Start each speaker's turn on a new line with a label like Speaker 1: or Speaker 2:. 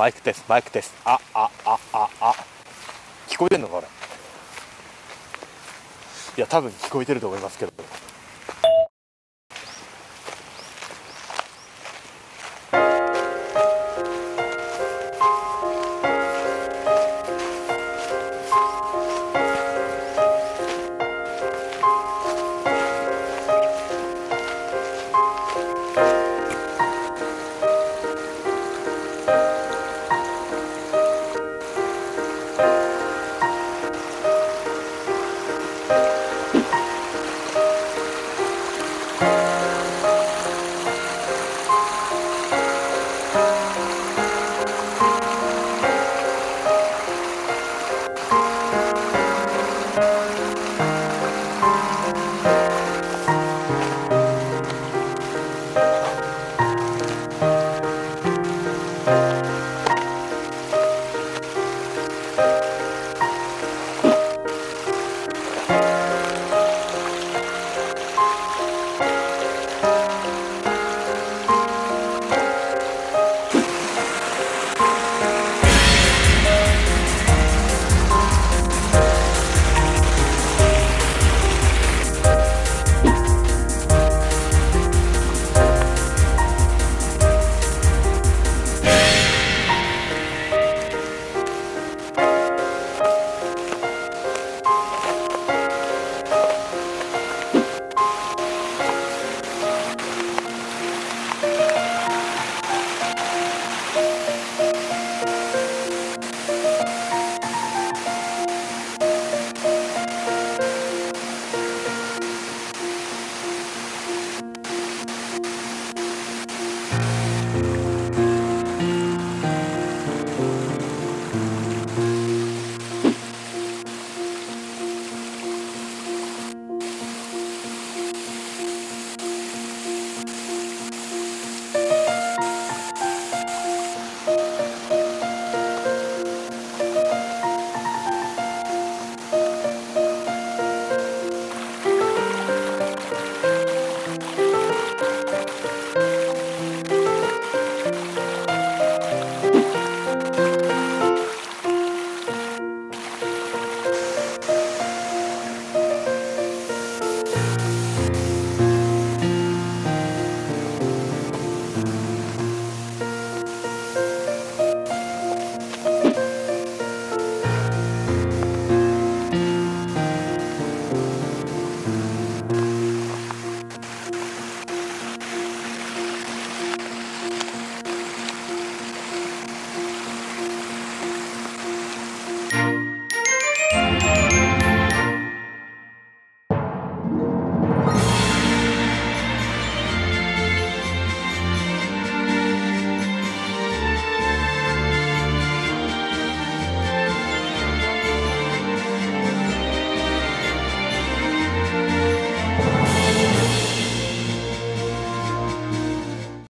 Speaker 1: バマイクテスマイクテスあああああ。聞こえてんのかこれ。いや多分聞こえてると思いますけど。